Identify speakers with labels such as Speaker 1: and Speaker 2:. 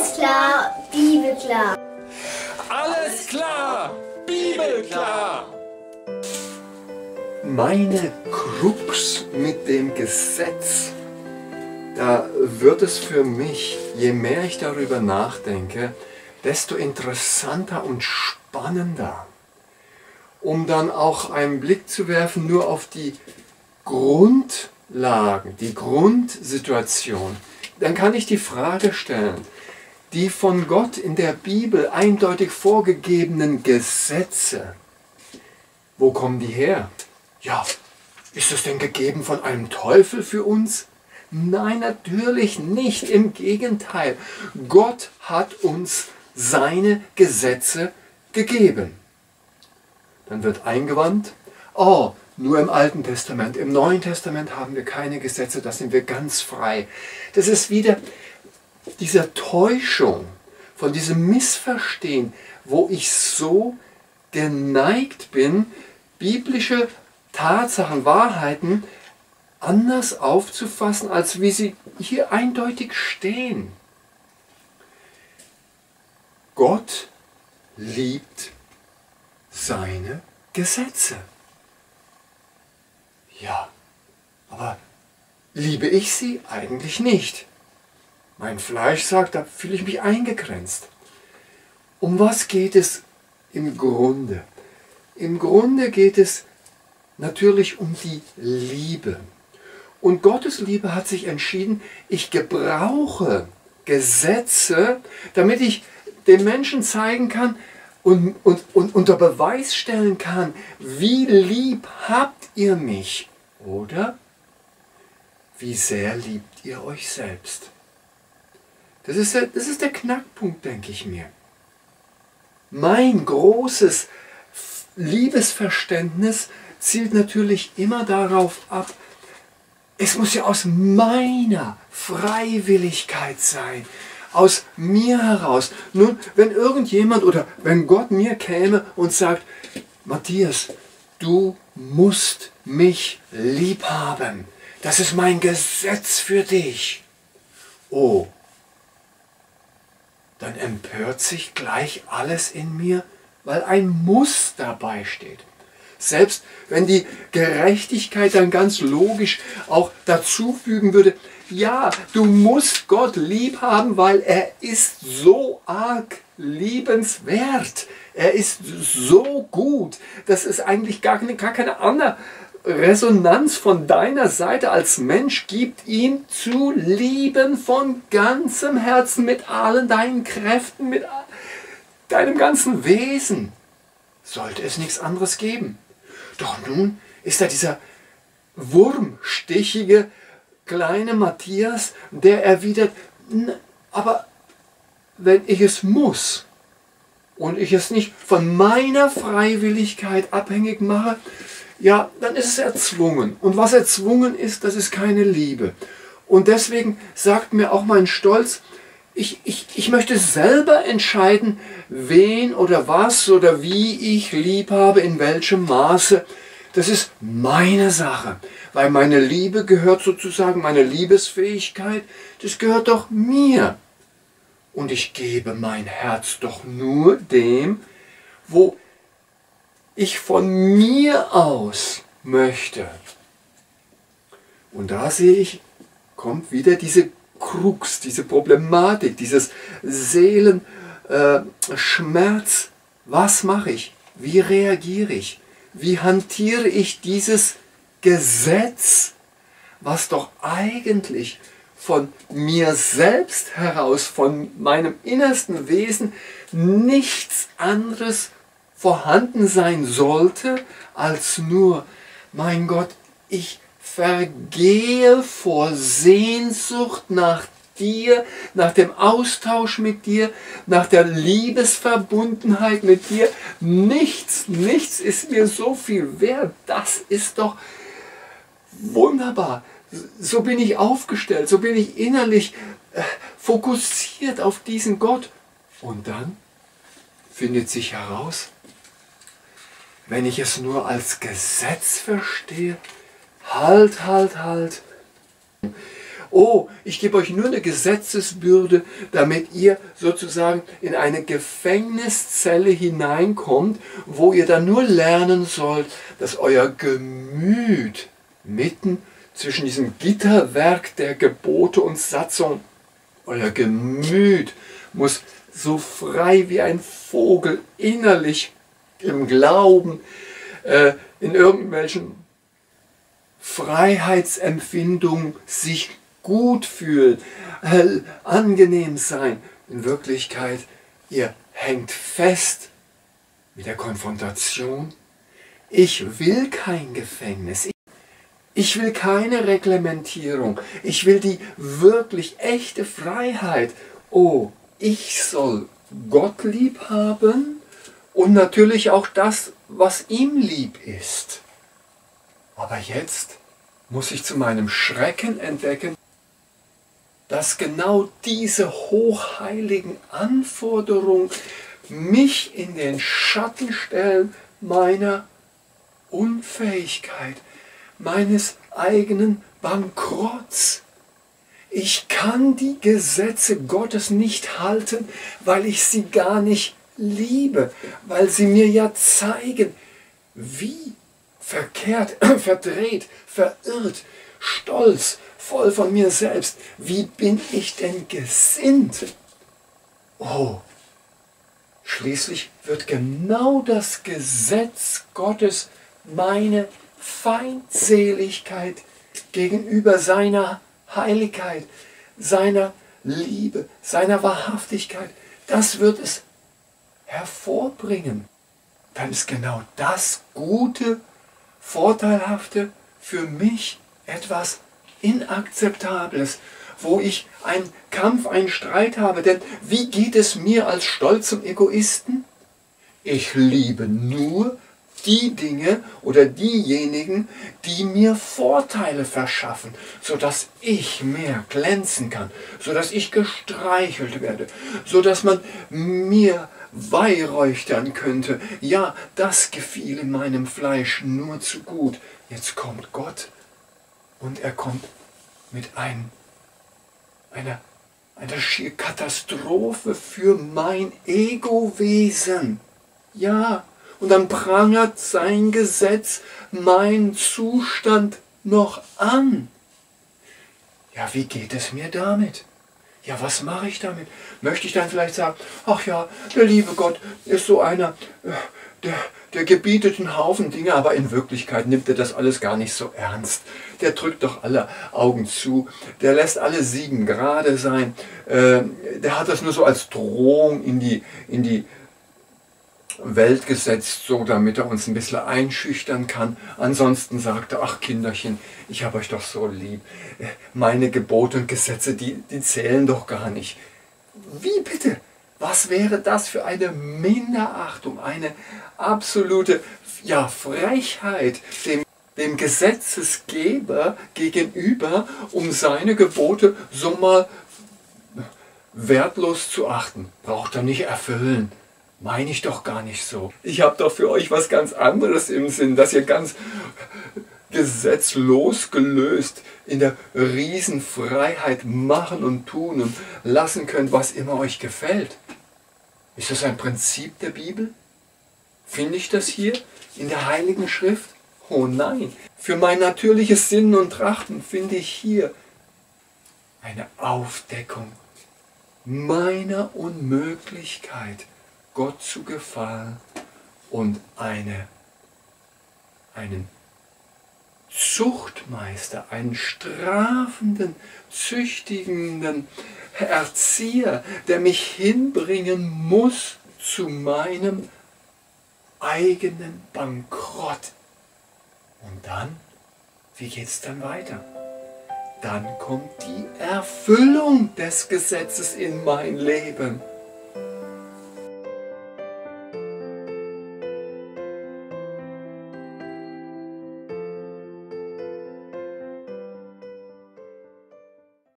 Speaker 1: Alles klar, Bibelklar.
Speaker 2: Alles klar, Bibelklar.
Speaker 3: Meine Krux mit dem Gesetz, da wird es für mich, je mehr ich darüber nachdenke, desto interessanter und spannender, um dann auch einen Blick zu werfen nur auf die Grundlagen, die Grundsituation. Dann kann ich die Frage stellen, die von Gott in der Bibel eindeutig vorgegebenen Gesetze, wo kommen die her? Ja, ist es denn gegeben von einem Teufel für uns? Nein, natürlich nicht. Im Gegenteil. Gott hat uns seine Gesetze gegeben. Dann wird eingewandt, oh, nur im Alten Testament. Im Neuen Testament haben wir keine Gesetze, da sind wir ganz frei. Das ist wieder dieser Täuschung, von diesem Missverstehen, wo ich so geneigt bin, biblische Tatsachen, Wahrheiten anders aufzufassen, als wie sie hier eindeutig stehen. Gott liebt seine Gesetze. Ja, aber liebe ich sie eigentlich nicht? Mein Fleisch sagt, da fühle ich mich eingegrenzt. Um was geht es im Grunde? Im Grunde geht es natürlich um die Liebe. Und Gottes Liebe hat sich entschieden, ich gebrauche Gesetze, damit ich den Menschen zeigen kann und, und, und unter Beweis stellen kann, wie lieb habt ihr mich, oder wie sehr liebt ihr euch selbst. Das ist der, das ist der Knackpunkt, denke ich mir. Mein großes Liebesverständnis zielt natürlich immer darauf ab, es muss ja aus meiner Freiwilligkeit sein, aus mir heraus. Nun, wenn irgendjemand oder wenn Gott mir käme und sagt, Matthias, du musst mich lieb haben, das ist mein Gesetz für dich. Oh, dann empört sich gleich alles in mir, weil ein Muss dabei steht. Selbst wenn die Gerechtigkeit dann ganz logisch auch dazu fügen würde, ja, du musst Gott lieb haben, weil er ist so arg liebenswert. Er ist so gut, dass es eigentlich gar keine, gar keine andere Resonanz von deiner Seite als Mensch gibt, ihn zu lieben von ganzem Herzen, mit allen deinen Kräften, mit deinem ganzen Wesen. Sollte es nichts anderes geben. Doch nun ist da dieser wurmstichige kleine Matthias, der erwidert, aber wenn ich es muss und ich es nicht von meiner Freiwilligkeit abhängig mache, ja, dann ist es erzwungen. Und was erzwungen ist, das ist keine Liebe. Und deswegen sagt mir auch mein Stolz, ich, ich, ich möchte selber entscheiden, wen oder was oder wie ich lieb habe, in welchem Maße. Das ist meine Sache, weil meine Liebe gehört sozusagen, meine Liebesfähigkeit, das gehört doch mir. Und ich gebe mein Herz doch nur dem, wo ich von mir aus möchte. Und da sehe ich, kommt wieder diese Krux, diese Problematik, dieses Seelenschmerz. Äh, Was mache ich? Wie reagiere ich? Wie hantiere ich dieses Gesetz, was doch eigentlich von mir selbst heraus, von meinem innersten Wesen nichts anderes vorhanden sein sollte, als nur, mein Gott, ich vergehe vor Sehnsucht nach dir, nach dem Austausch mit dir, nach der Liebesverbundenheit mit dir. Nichts, nichts ist mir so viel wert. Das ist doch wunderbar. So bin ich aufgestellt, so bin ich innerlich äh, fokussiert auf diesen Gott. Und dann findet sich heraus, wenn ich es nur als Gesetz verstehe, halt, halt, halt. Oh, ich gebe euch nur eine Gesetzesbürde, damit ihr sozusagen in eine Gefängniszelle hineinkommt, wo ihr dann nur lernen sollt, dass euer Gemüt mitten zwischen diesem Gitterwerk der Gebote und Satzung, euer Gemüt muss so frei wie ein Vogel innerlich im Glauben, äh, in irgendwelchen Freiheitsempfindungen sich gut fühlen, äh, angenehm sein. In Wirklichkeit, ihr hängt fest mit der Konfrontation. Ich will kein Gefängnis. Ich will keine Reglementierung. Ich will die wirklich echte Freiheit. Oh, ich soll Gott lieb haben und natürlich auch das, was ihm lieb ist. Aber jetzt muss ich zu meinem Schrecken entdecken, dass genau diese hochheiligen Anforderungen mich in den Schatten stellen meiner Unfähigkeit, meines eigenen Bankrotts. Ich kann die Gesetze Gottes nicht halten, weil ich sie gar nicht liebe, weil sie mir ja zeigen, wie verkehrt, verdreht, verirrt, stolz, voll von mir selbst, wie bin ich denn gesinnt? Oh, schließlich wird genau das Gesetz Gottes meine Feindseligkeit gegenüber seiner Heiligkeit, seiner Liebe, seiner Wahrhaftigkeit, das wird es hervorbringen. Dann ist genau das Gute, Vorteilhafte für mich etwas Inakzeptables, wo ich einen Kampf, einen Streit habe. Denn wie geht es mir als stolzem Egoisten? Ich liebe nur die Dinge oder diejenigen, die mir Vorteile verschaffen, sodass ich mehr glänzen kann, sodass ich gestreichelt werde, sodass man mir weihräuchtern könnte. Ja, das gefiel in meinem Fleisch nur zu gut. Jetzt kommt Gott und er kommt mit einem, einer, einer schier Katastrophe für mein Ego-Wesen. Ja, und dann prangert sein Gesetz meinen Zustand noch an. Ja, wie geht es mir damit? Ja, was mache ich damit? Möchte ich dann vielleicht sagen, ach ja, der liebe Gott ist so einer, äh, der, der gebietet einen Haufen Dinge, aber in Wirklichkeit nimmt er das alles gar nicht so ernst. Der drückt doch alle Augen zu, der lässt alle sieben gerade sein, äh, der hat das nur so als Drohung in die, in die Welt gesetzt, so damit er uns ein bisschen einschüchtern kann. Ansonsten sagt er, ach Kinderchen, ich habe euch doch so lieb. Meine Gebote und Gesetze, die, die zählen doch gar nicht. Wie bitte? Was wäre das für eine Minderachtung, eine absolute ja, Frechheit dem, dem Gesetzesgeber gegenüber, um seine Gebote so mal wertlos zu achten? Braucht er nicht erfüllen. Meine ich doch gar nicht so. Ich habe doch für euch was ganz anderes im Sinn, dass ihr ganz gesetzlos gelöst in der Riesenfreiheit machen und tun und lassen könnt, was immer euch gefällt. Ist das ein Prinzip der Bibel? Finde ich das hier in der Heiligen Schrift? Oh nein, für mein natürliches Sinnen und Trachten finde ich hier eine Aufdeckung meiner Unmöglichkeit Gott zu gefallen und eine, einen Zuchtmeister, einen strafenden, züchtigenden Erzieher, der mich hinbringen muss zu meinem eigenen Bankrott. Und dann, wie geht es dann weiter? Dann kommt die Erfüllung des Gesetzes in mein Leben.